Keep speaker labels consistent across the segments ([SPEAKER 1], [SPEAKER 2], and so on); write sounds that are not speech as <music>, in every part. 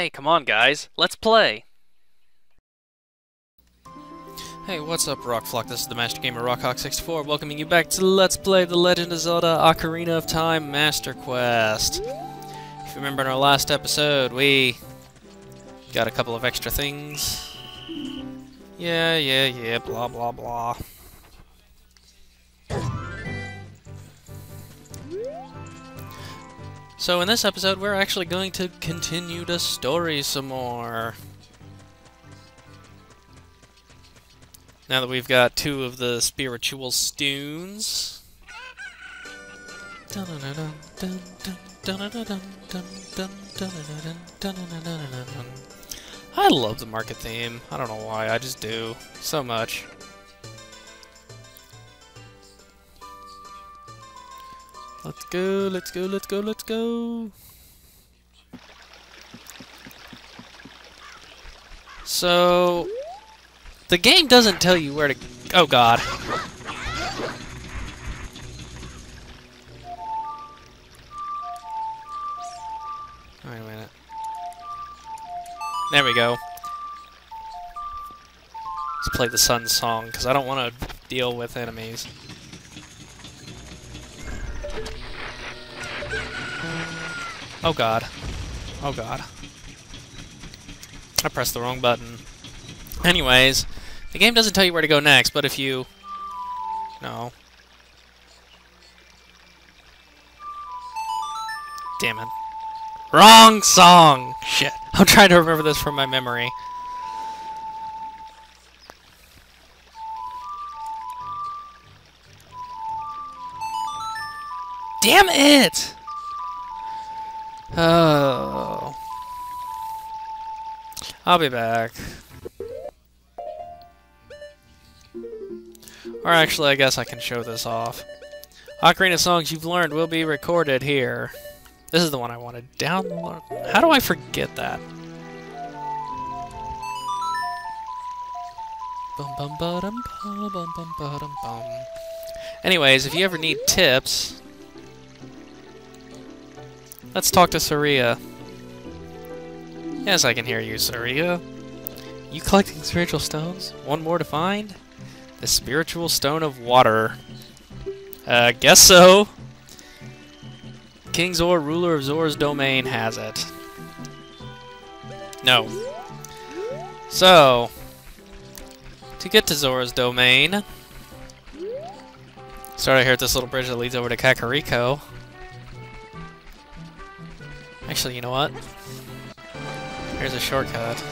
[SPEAKER 1] Hey, come on, guys. Let's play.
[SPEAKER 2] Hey, what's up, Rockflock? This is the Master Gamer Rawkhawk64, welcoming you back to Let's Play The Legend of Zelda Ocarina of Time Master Quest. If you remember in our last episode, we got a couple of extra things. Yeah, yeah, yeah, blah, blah, blah. So in this episode, we're actually going to continue the story some more. Now that we've got two of the spiritual stones. I love the market theme. I don't know why, I just do. So much. Go, let's go, let's go, let's go! So... The game doesn't tell you where to... Oh god. Wait a minute. There we go. Let's play the sun song, because I don't want to deal with enemies. Oh god. Oh god. I pressed the wrong button. Anyways, the game doesn't tell you where to go next, but if you... No. Damn it. Wrong song! Shit. <laughs> I'm trying to remember this from my memory. Damn it! Oh. I'll be back. Or actually, I guess I can show this off. Ocarina songs you've learned will be recorded here. This is the one I wanted. To download. How do I forget that? Anyways, if you ever need tips, let's talk to Saria. Yes, I can hear you, Saria. You collecting spiritual stones? One more to find? The spiritual stone of water. Uh, guess so. King Zora, ruler of Zora's domain, has it. No. So, to get to Zora's domain, start out here at this little bridge that leads over to Kakariko. Actually, you know what? Here's a shortcut.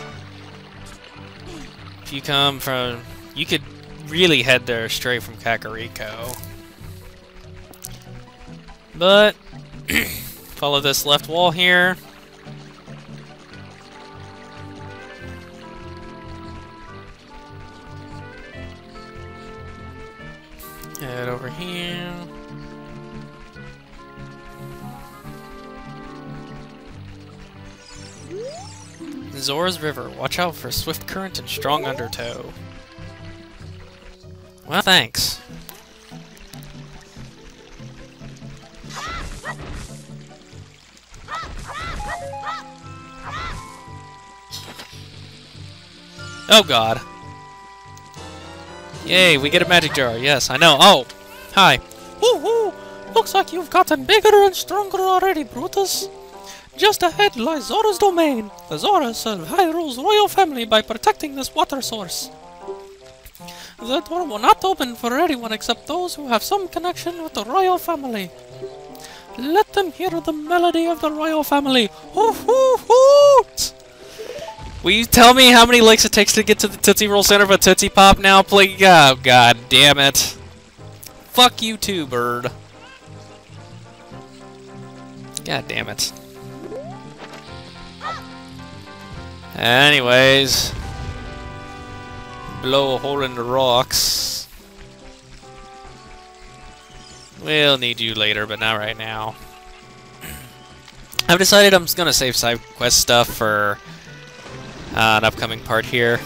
[SPEAKER 2] If you come from... You could really head there straight from Kakariko. But, <clears throat> follow this left wall here. Head over here. Zora's River. Watch out for swift current and strong undertow. Well, thanks. Oh god. Yay, we get a magic jar. Yes, I know. Oh, hi.
[SPEAKER 3] Woohoo! Looks like you've gotten bigger and stronger already, Brutus. Just ahead lies Zora's domain. The Zoras serve Hyrule's royal family by protecting this water source. The door will not open for anyone except those who have some connection with the royal family. Let them hear the melody of the royal family. Hoo hoo hoot!
[SPEAKER 2] Will you tell me how many licks it takes to get to the Tootsie Roll Center a Tootsie Pop now, please? Oh, god damn it. Fuck you too, bird. God damn it. Anyways. Blow a hole in the rocks. We'll need you later, but not right now. I've decided I'm just gonna save side quest stuff for uh, an upcoming part here.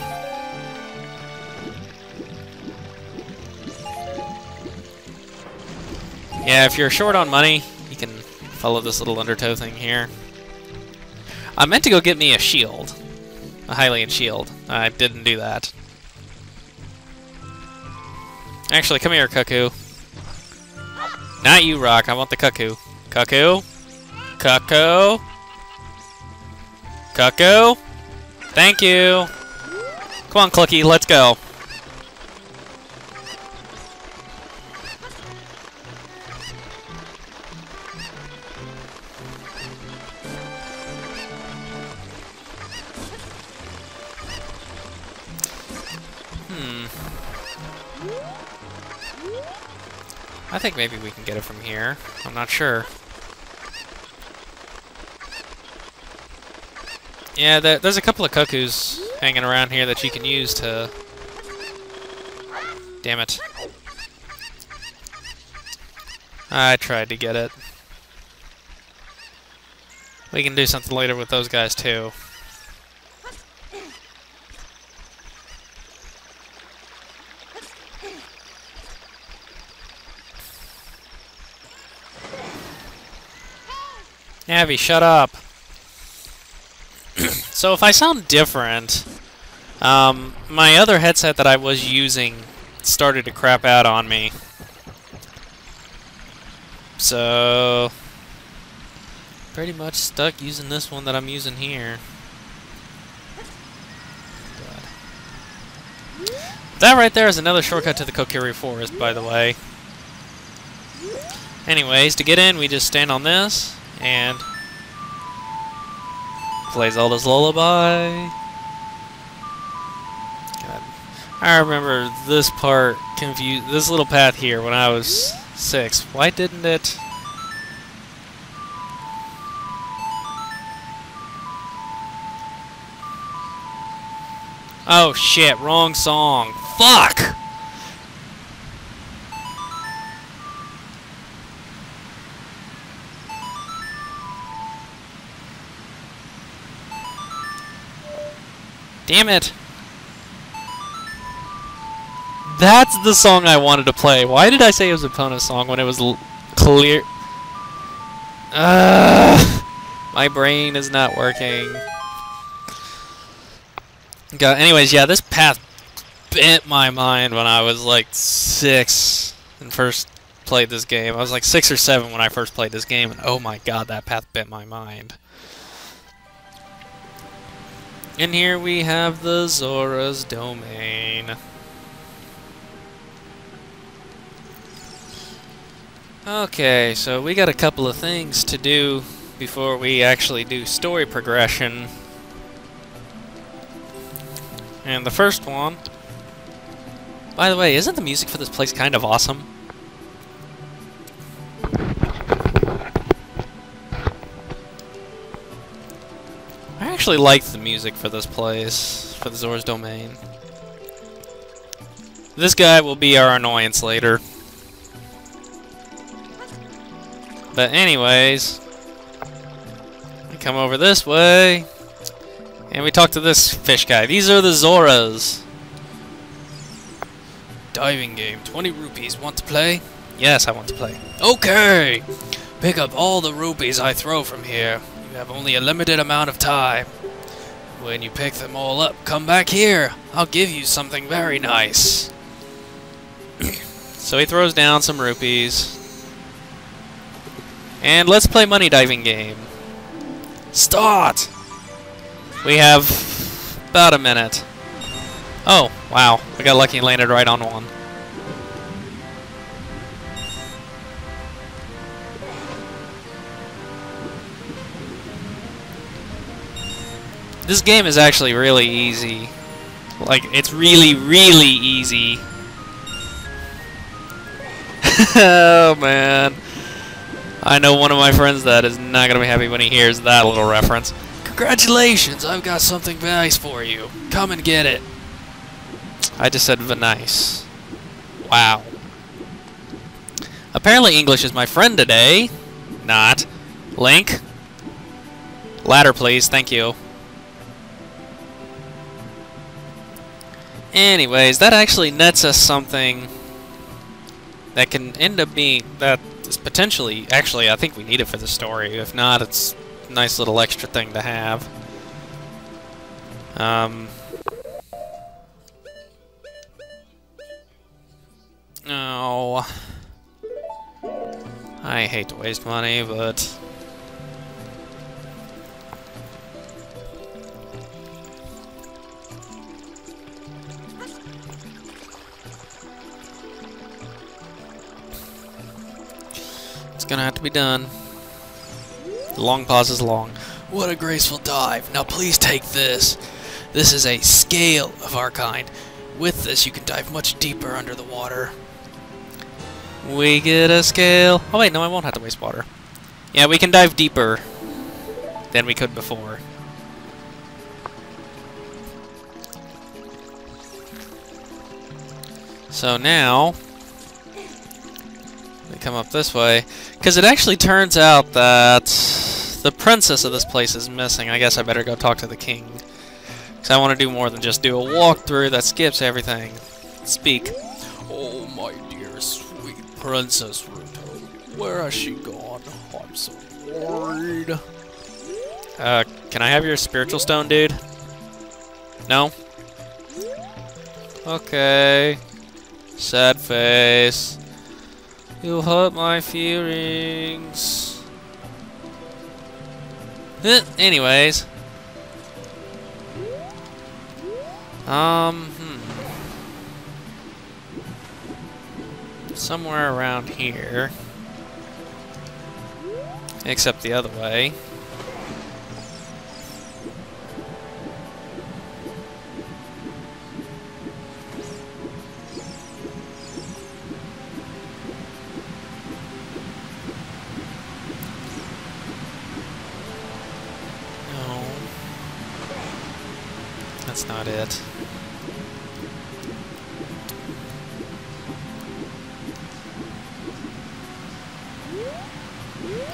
[SPEAKER 2] Yeah, if you're short on money, you can follow this little undertow thing here. I meant to go get me a shield. A Hylian shield. I didn't do that. Actually, come here, Cuckoo. Not you, Rock. I want the Cuckoo. Cuckoo? Cuckoo? Cuckoo? Thank you. Come on, Clucky, let's go. Think maybe we can get it from here. I'm not sure. Yeah, there, there's a couple of cuckoos hanging around here that you can use to... Damn it. I tried to get it. We can do something later with those guys, too. Abby, shut up. <clears throat> so if I sound different, um, my other headset that I was using started to crap out on me. So, pretty much stuck using this one that I'm using here. God. That right there is another shortcut to the Kokiri Forest, by the way. Anyways, to get in, we just stand on this, and play Zelda's Lullaby. God. I remember this part confused, this little path here when I was six. Why didn't it? Oh shit, wrong song. Fuck! Damn it! That's the song I wanted to play. Why did I say it was a Epona song when it was clear? Uh, my brain is not working. God, anyways, yeah, this path bent my mind when I was like six and first played this game. I was like six or seven when I first played this game, and oh my god, that path bent my mind. And here we have the Zora's Domain. Okay, so we got a couple of things to do before we actually do story progression. And the first one... By the way, isn't the music for this place kind of awesome? Actually like the music for this place, for the Zora's Domain. This guy will be our annoyance later. But anyways, we come over this way, and we talk to this fish guy. These are the Zoras. Diving game, 20 rupees. Want to play? Yes, I want to play. Okay! Pick up all the rupees I throw from here. You have only a limited amount of time. When you pick them all up, come back here. I'll give you something very nice. <clears throat> so he throws down some rupees. And let's play money diving game. Start! We have about a minute. Oh, wow. We got lucky and landed right on one. This game is actually really easy. Like, it's really, really easy. <laughs> oh, man. I know one of my friends that is not going to be happy when he hears that little reference. Congratulations, I've got something nice for you. Come and get it. I just said nice. Wow. Apparently English is my friend today. Not. Link? Ladder, please. Thank you. Anyways, that actually nets us something that can end up being... that is potentially... Actually, I think we need it for the story. If not, it's a nice little extra thing to have. Um. Oh. I hate to waste money, but... gonna have to be done. Long pause is long. What a graceful dive. Now please take this. This is a scale of our kind. With this, you can dive much deeper under the water. We get a scale. Oh wait, no, I won't have to waste water. Yeah, we can dive deeper than we could before. So now, come up this way, because it actually turns out that the princess of this place is missing. I guess I better go talk to the king. Because I want to do more than just do a walkthrough that skips everything. Speak.
[SPEAKER 3] Oh, my dear, sweet Princess Ruto. Where has she gone? I'm so worried.
[SPEAKER 2] Uh, can I have your spiritual stone, dude? No? Okay. Sad face. You hurt my feelings. Eh, anyways. Um, hmm. Somewhere around here. Except the other way. That's not it.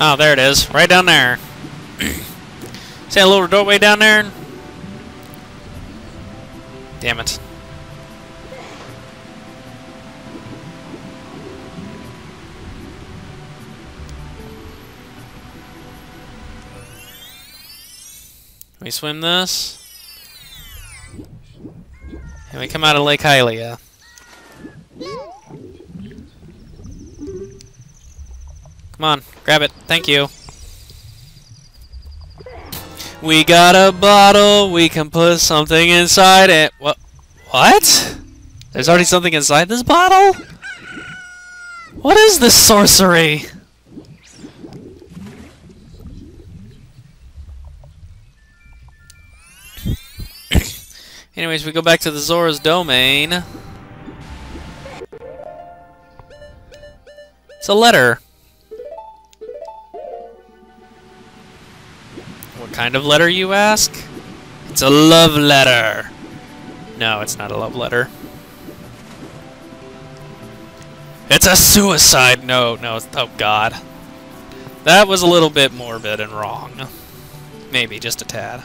[SPEAKER 2] Oh, there it is. Right down there. <clears throat> See that little doorway down there? Damn it. Can we swim this? And we come out of Lake Hylia. Come on, grab it. Thank you. We got a bottle. We can put something inside it. What? What? There's already something inside this bottle? What is this sorcery? Anyways, we go back to the Zora's domain. It's a letter. What kind of letter, you ask? It's a love letter. No, it's not a love letter. It's a suicide note. No, it's, oh god. That was a little bit morbid and wrong. Maybe, just a tad.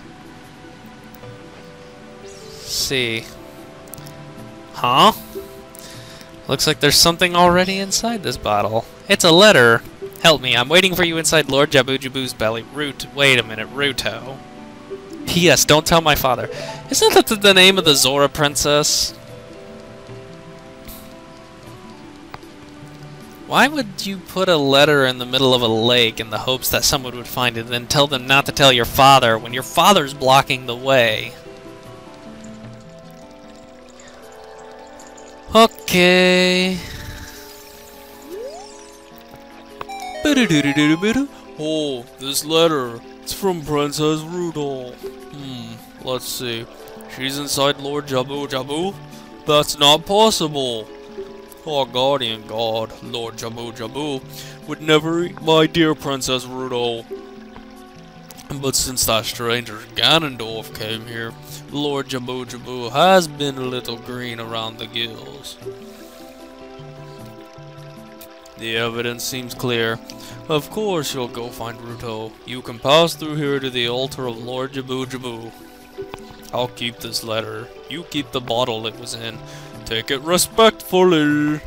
[SPEAKER 2] See. Huh? Looks like there's something already inside this bottle. It's a letter. Help me, I'm waiting for you inside Lord Jabu Jabu's belly. Root. Wait a minute, Ruto. P.S. Don't tell my father. Isn't that the name of the Zora princess? Why would you put a letter in the middle of a lake in the hopes that someone would find it and then tell them not to tell your father when your father's blocking the way? Okay.
[SPEAKER 3] Oh, this letter. It's from Princess Rudolph. Hmm, let's see. She's inside Lord Jabu Jabu? That's not possible. Our guardian god, Lord Jabu Jabu, would never eat my dear Princess Rudolph. But since that stranger Ganondorf came here, Lord Jabu Jabu has been a little green around the gills. The evidence seems clear. Of course you'll go find Ruto. You can pass through here to the altar of Lord Jabu Jabu. I'll keep this letter. You keep the bottle it was in. Take it respectfully.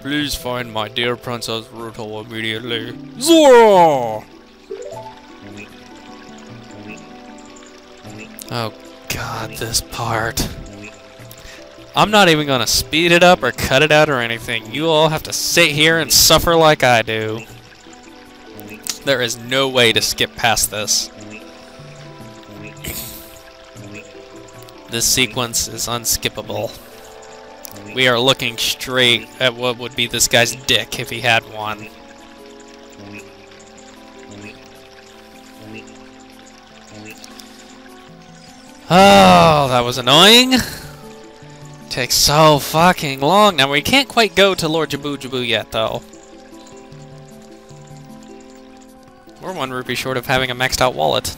[SPEAKER 3] Please find my dear Princess Ruto immediately. Zora!
[SPEAKER 2] Oh god, this part. I'm not even gonna speed it up or cut it out or anything. You all have to sit here and suffer like I do. There is no way to skip past this. This sequence is unskippable. We are looking straight at what would be this guy's dick if he had one. Oh, that was annoying. Takes so fucking long. Now, we can't quite go to Lord Jabu Jabu yet, though. We're one rupee short of having a maxed out wallet.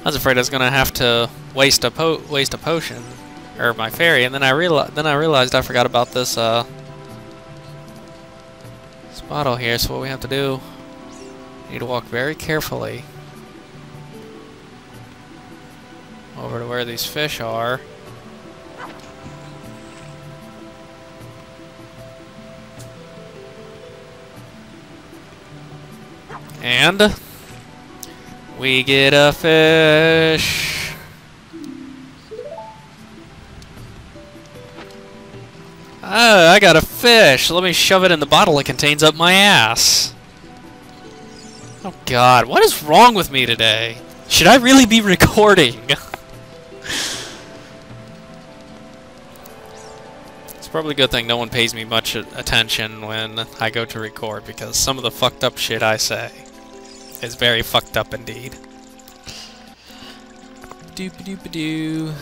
[SPEAKER 2] I was afraid I was gonna have to waste a po waste a potion, or my fairy, and then I realized then I realized I forgot about this uh, this bottle here. So what we have to do, we need to walk very carefully over to where these fish are. And we get a fish. Oh, I got a fish. Let me shove it in the bottle it contains up my ass. Oh god, what is wrong with me today? Should I really be <laughs> recording? Probably a good thing no one pays me much attention when I go to record because some of the fucked up shit I say is very fucked up indeed. Doop doop doo.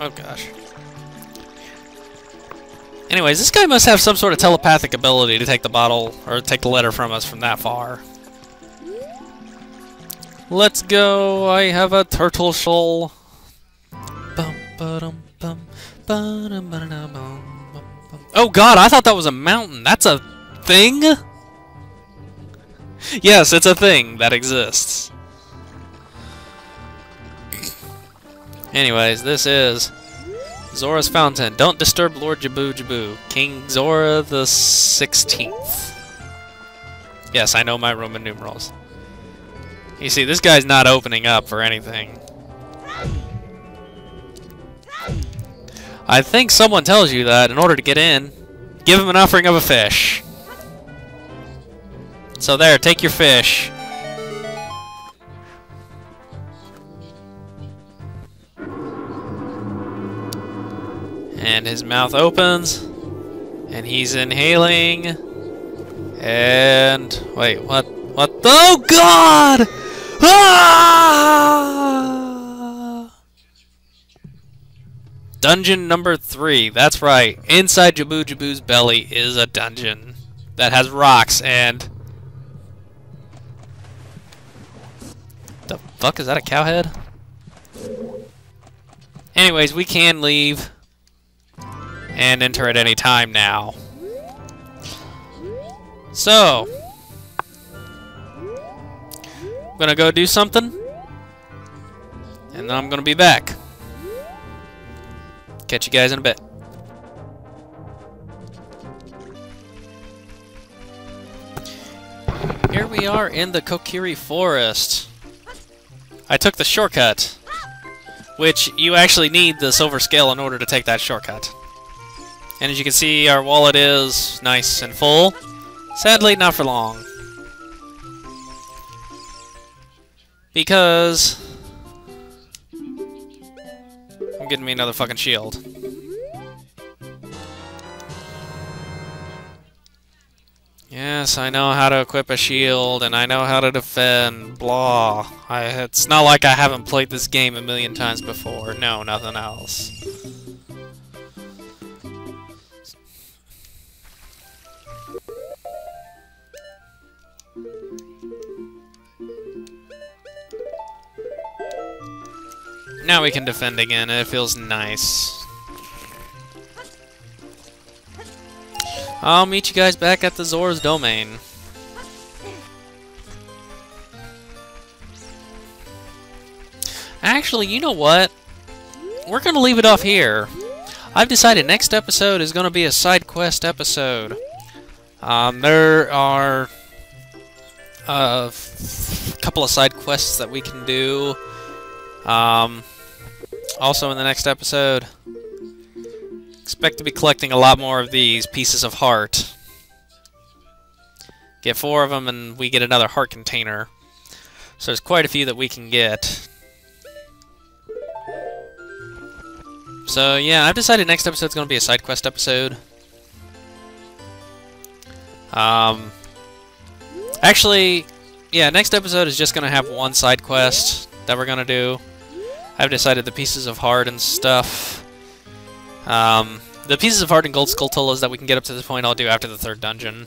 [SPEAKER 2] Oh gosh. Anyways, this guy must have some sort of telepathic ability to take the bottle or take the letter from us from that far. Let's go. I have a turtle shell. Oh god, I thought that was a mountain. That's a thing? Yes, it's a thing that exists. Anyways, this is Zora's Fountain. Don't disturb Lord Jabu Jabu. King Zora the 16th. Yes, I know my Roman numerals. You see, this guy's not opening up for anything. I think someone tells you that in order to get in, give him an offering of a fish. So there, take your fish. And his mouth opens, and he's inhaling. And wait, what? What? Oh God! Ah! Dungeon number three. That's right. Inside Jabu Jabu's belly is a dungeon that has rocks and The fuck is that a cow head? Anyways, we can leave and enter at any time now. So, I'm gonna go do something, and then I'm gonna be back. Catch you guys in a bit. Here we are in the Kokiri Forest. I took the shortcut, which you actually need the silver scale in order to take that shortcut. And as you can see, our wallet is nice and full. Sadly, not for long. Because... I'm getting me another fucking shield. Yes, I know how to equip a shield, and I know how to defend, blah. I, it's not like I haven't played this game a million times before. No, nothing else. Now we can defend again, it feels nice. I'll meet you guys back at the Zora's Domain. Actually, you know what? We're going to leave it off here. I've decided next episode is going to be a side quest episode. Um, there are a couple of side quests that we can do. Um, also, in the next episode, expect to be collecting a lot more of these pieces of heart. Get four of them, and we get another heart container. So there's quite a few that we can get. So yeah, I've decided next episode's going to be a side quest episode. Um, actually, yeah, next episode is just going to have one side quest that we're going to do. I've decided the pieces of heart and stuff. Um, the pieces of heart and gold skulltulas that we can get up to this point I'll do after the third dungeon.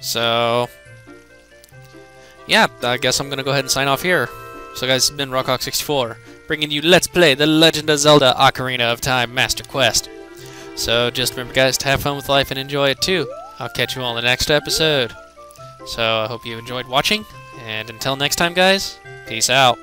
[SPEAKER 2] So, yeah, I guess I'm going to go ahead and sign off here. So guys, it's been Rawkhawk64, bringing you Let's Play The Legend of Zelda Ocarina of Time Master Quest. So just remember guys to have fun with life and enjoy it too. I'll catch you all in the next episode. So I hope you enjoyed watching, and until next time guys, peace out.